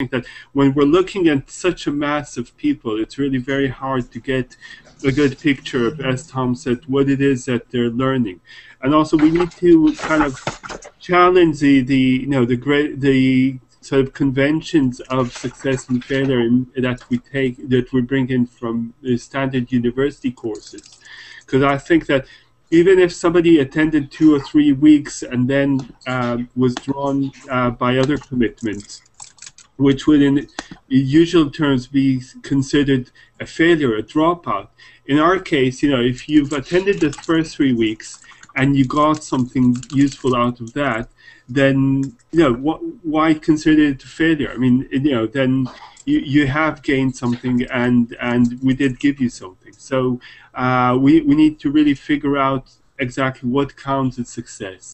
think that when we're looking at such a mass of people, it's really very hard to get a good picture of, as Tom said, what it is that they're learning. And also, we need to kind of challenge the, the you know the great the sort of conventions of success and failure in, that we take that we bring in from the standard university courses, because I think that even if somebody attended two or three weeks and then um, was drawn uh, by other commitments, which would in usual terms be considered a failure, a dropout. In our case, you know, if you've attended the first three weeks and you got something useful out of that, then you know why consider it a failure? I mean, you know, then you, you have gained something, and and we did give you something. So uh, we we need to really figure out exactly what counts as success.